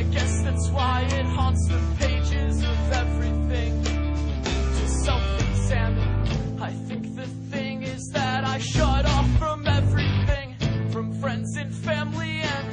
I guess that's why it haunts the pages of everything. To self-examine, I think the thing is that I shut off from everything, from friends and family and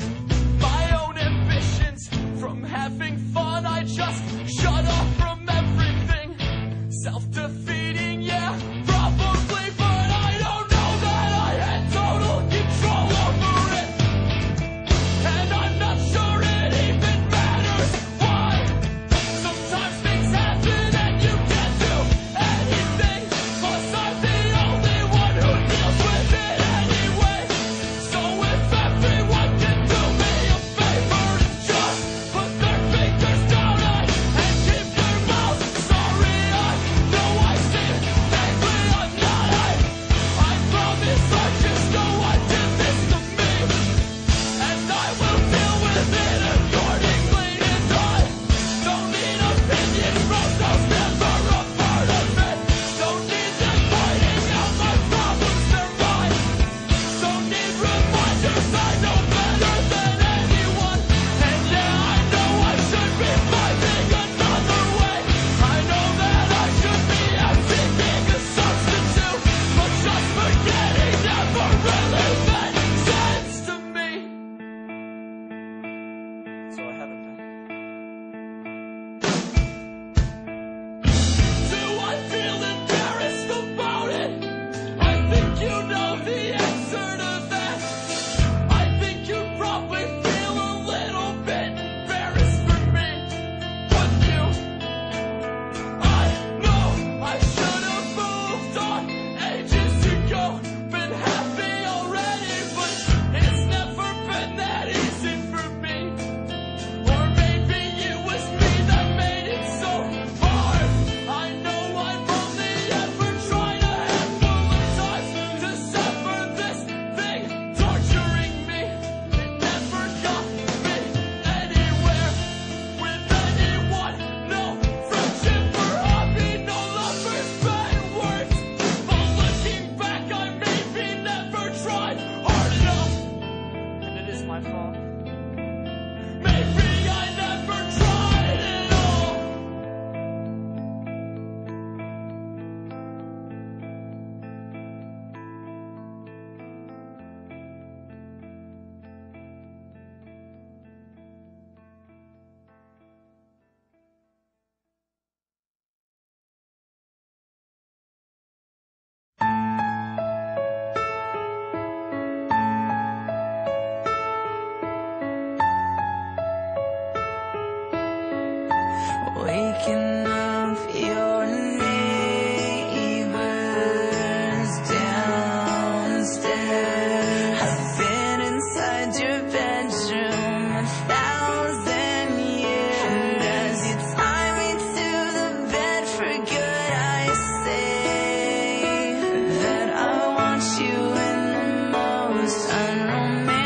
sun romantic.